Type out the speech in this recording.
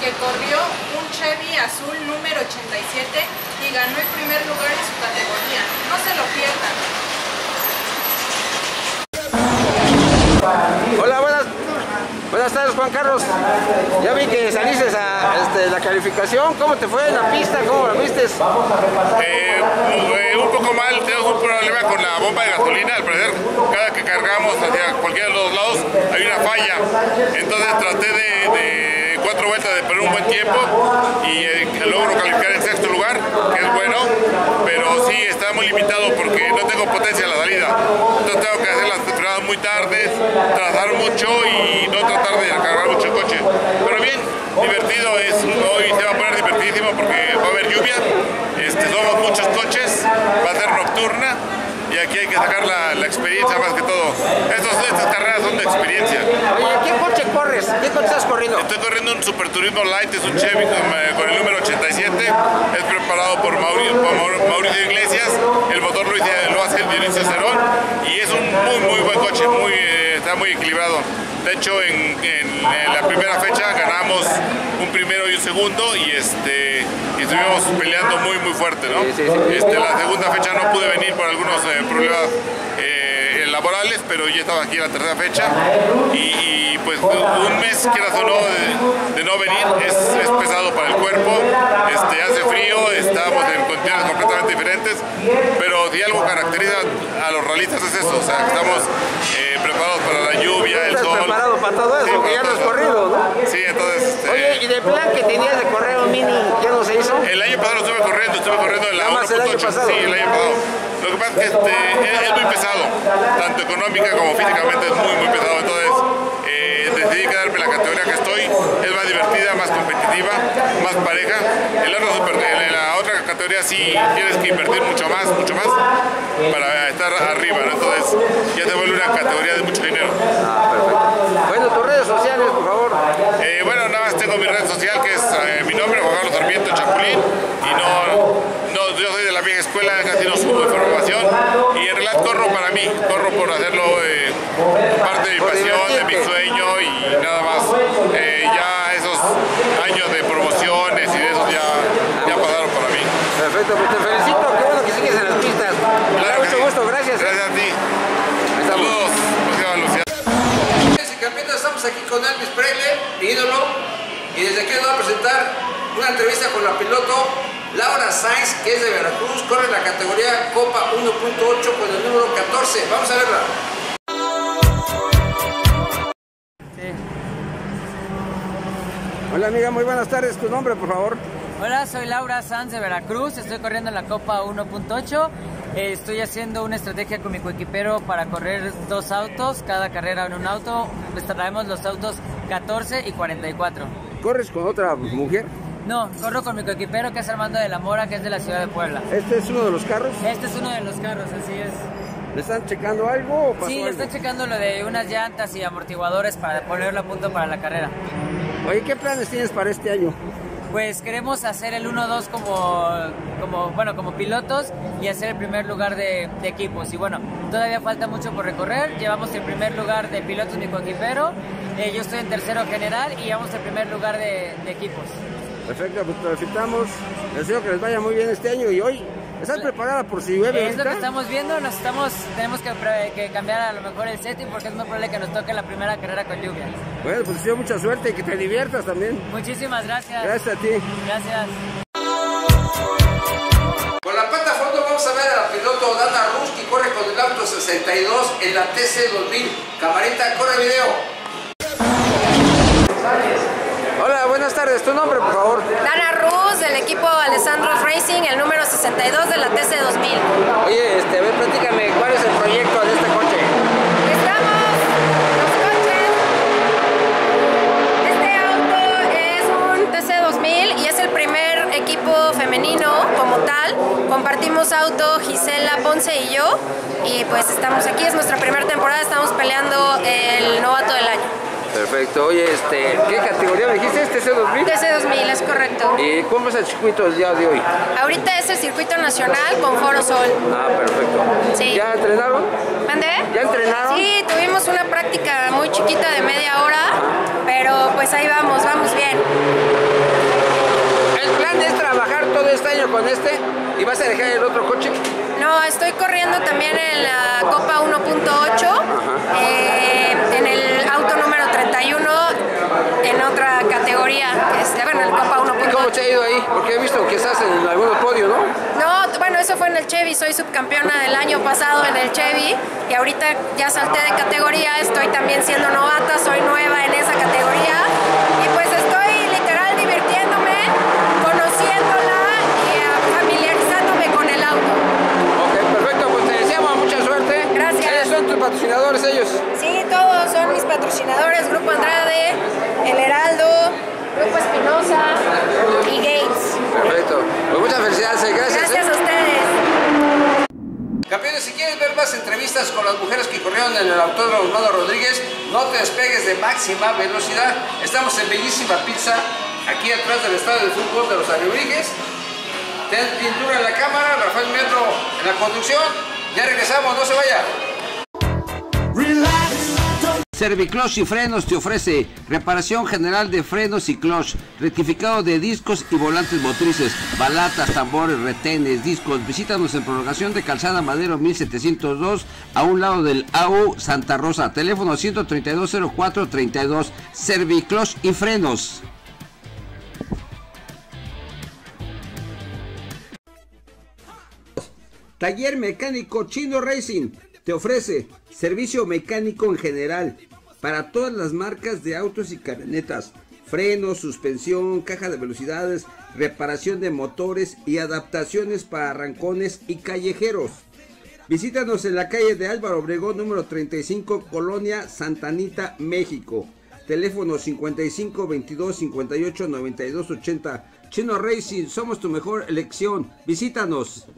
un Chevy azul número 87 y ganó el primer lugar en su categoría. No se lo pierdan. Hola, buenas, buenas tardes Juan Carlos. Ya vi que saliste a este, la calificación. ¿Cómo te fue en la pista? ¿Cómo la viste? Eh, eh, un poco mal, tenemos un problema con la bomba de gasolina. Al parecer, cada que cargamos hacia cualquiera de los lados hay una falla. Entonces traté de, de cuatro vueltas de poner un buen tiempo y eh, logro calificar en sexto lugar, que es bueno, pero sí está muy limitado porque no tengo potencia en la salida. Entonces tengo que hacer las frenadas muy tarde, trazar mucho y no tratar de cargar mucho el coche. Pero bien, divertido es, hoy se va a poner divertidísimo porque va a haber lluvia, este, somos muchos coches, va a ser nocturna y aquí hay que sacar la, la experiencia más que todo. Estas carreras son de experiencia. Oye, ¿qué coche corres? ¿Qué coche estás corriendo? Un Super Turismo Light, es un Chevy con, eh, con el número 87, es preparado por Mauricio, por Maur- Mauricio Iglesias, el motor lo, lo hace Dionisio Cerón y es un muy muy buen coche, muy, eh, está muy equilibrado. De hecho, en, en- en la primera fecha ganamos un primero y un segundo y este y estuvimos peleando muy muy fuerte, ¿no? Este, la segunda fecha no pude venir por algunos eh, problemas laborales, pero ya estaba aquí en la tercera fecha y, y, pues un mes, quieras o no, de, de no venir es, es pesado para el cuerpo, este, hace frío, estamos en condiciones completamente diferentes, pero si algo caracteriza a los realistas es eso, o sea, estamos eh, preparados para la lluvia, el ¿Estás sol. preparado para todo eso? Sí, que ya lo has corrido, ¿no? Sí, entonces... este, Oye, ¿y del plan que tenías de correr un mini ya no se hizo? el año pasado lo estuve corriendo, estuve corriendo en la Nada más el año 1.8. pasado. Sí, el año pasado. Lo que pasa es que este, es, es muy pesado, tanto económica como físicamente es muy, muy pesado. Entonces eh, decidí quedarme en la categoría que estoy. Es más divertida, más competitiva, más pareja. En la, otra super- en la otra categoría sí tienes que invertir mucho más, mucho más para estar arriba. ¿no? Entonces ya te vuelve una categoría de mucho dinero. Ah, perfecto. Bueno, tus redes sociales, por favor. Eh, bueno, nada más tengo mi red social que es eh, mi nombre, Juan Carlos Sarmiento Chapulín, y no, no, yo soy de la vieja escuela, casi no subo información, y en realidad corro para mí, corro por hacerlo eh, parte de mi pasión, de mi sueño, y nada más. Eh, ya esos años de promociones y de esos ya, ya pasaron para mí. Perfecto, pues te felicito. Qué bueno que sigues en las pistas. Me da mucho sí. gusto, gracias. Gracias a ti. Saludos. Luciano. Campeones, estamos aquí con Elvis Presley, mi ídolo, y desde aquí les voy a presentar una entrevista con la piloto Laura Sainz, que es de Veracruz, corre en la categoría Copa 1.8 con el número 14. Vamos a verla. Hola amiga, muy buenas tardes. Tu nombre, por favor. Hola, soy Laura Sanz de Veracruz, estoy corriendo en la Copa 1.8, Eh, estoy haciendo una estrategia con mi coequipero para correr dos autos, cada carrera en un auto, pues traemos los autos 14 y 44. ¿Corres con otra mujer? No, corro con mi coequipero que es Armando de la Mora, que es de la ciudad de Puebla. ¿Este es uno de los carros? Este es uno de los carros, así es. ¿Le están checando algo o pasó Sí, algo? estoy checando lo de unas llantas y amortiguadores para ponerlo a punto para la carrera. Oye, ¿qué planes tienes para este año? Pues queremos hacer el 1-2 como, como, bueno, como pilotos y hacer el primer lugar de, de equipos. Y bueno, todavía falta mucho por recorrer. Llevamos el primer lugar de pilotos mi coequipero. Eh, yo estoy en tercero general y llevamos el primer lugar de, de equipos. Perfecto, pues te felicitamos. Les deseo que les vaya muy bien este año y hoy. ¿Estás preparada por si llueve Es lo que estamos viendo, nos estamos, tenemos que, que cambiar a lo mejor el setting porque es muy probable que nos toque la primera carrera con lluvia. Bueno, pues deseo mucha suerte y que te diviertas también. Muchísimas gracias. Gracias a ti. Gracias. Con la pata a fondo vamos a ver a la piloto Dana Rus, que corre con el auto 62 en la TC 2000. Camarita, corre video. Tardes. ¿Tu nombre, por favor? Dana Ruz del equipo Alessandro Racing, el número 62 de la TC 2000. Oye, este, a ver, platícame, ¿cuál es el proyecto de este coche? Estamos los coches. Este auto es un TC 2000 y es el primer equipo femenino como tal. Compartimos auto Gisela Ponce y yo y pues estamos aquí, es nuestra primera temporada, estamos peleando el novato del año. Perfecto. Oye, este, ¿qué categoría me dijiste? ¿Este C2000? TC 2000 es correcto. ¿Y cómo es el circuito el día de hoy? Ahorita es el circuito nacional con Foro Sol. Ah, perfecto. Sí. ¿Ya entrenaron? ¿Mande? ¿Ya entrenaron? Sí, tuvimos una práctica muy chiquita de media hora, pero pues ahí vamos, vamos bien. este y vas a dejar el otro coche. No, estoy corriendo también en la Copa 1.8, eh, en el auto número 31, en otra categoría, este, bueno, en el Copa 1.8. ¿Cómo te ha ido ahí? Porque he visto que estás en algunos podios, ¿no? No, bueno, eso fue en el Chevy, soy subcampeona del año pasado en el Chevy y ahorita ya salté de categoría, estoy también siendo novata, soy nueva en esa categoría y pues estoy literal divirtiéndome, conociéndola y ah, familiarizándome con el auto. Ok, perfecto, pues te deseamos mucha suerte. Gracias. ¿Quiénes son tus patrocinadores ellos? Sí, todos son mis patrocinadores, Grupo Andrade, Y Gates. Perfecto. Pues muchas felicidades, eh. gracias. Gracias eh. a ustedes. Campeones, si quieres ver más entrevistas con las mujeres que corrieron en el Autódromo Hermano Rodríguez, no te despegues de máxima velocidad. Estamos en Bellísima Pizza, aquí atrás del estadio de fútbol de los Alebrijes. Ten pintura en la cámara, Rafael Metro en la conducción. Ya regresamos, no se vaya. Servicloch y Frenos te ofrece reparación general de frenos y clutch, rectificado de discos y volantes motrices, balatas, tambores, retenes, discos. Visítanos en prolongación de Calzada Madero 1702 a un lado del AU Santa Rosa. Teléfono 1320432. Servicloch y Frenos. Taller Mecánico Chino Racing te ofrece servicio mecánico en general para todas las marcas de autos y camionetas, frenos, suspensión, caja de velocidades, reparación de motores y adaptaciones para arrancones y callejeros. Visítanos en la calle de Álvaro Obregón número 35, Colonia Santanita, México. Teléfono 55 22 58 92 80. Chino Racing, somos tu mejor elección. Visítanos.